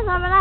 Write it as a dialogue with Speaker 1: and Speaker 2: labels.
Speaker 1: abrazos, abrazos.